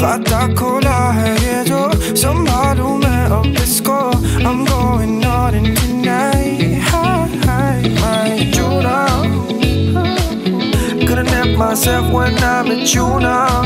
Hot cola 해줘 Somebody melt up the score I'm going all in tonight High, my Juno Couldn't help myself when I'm at Juno.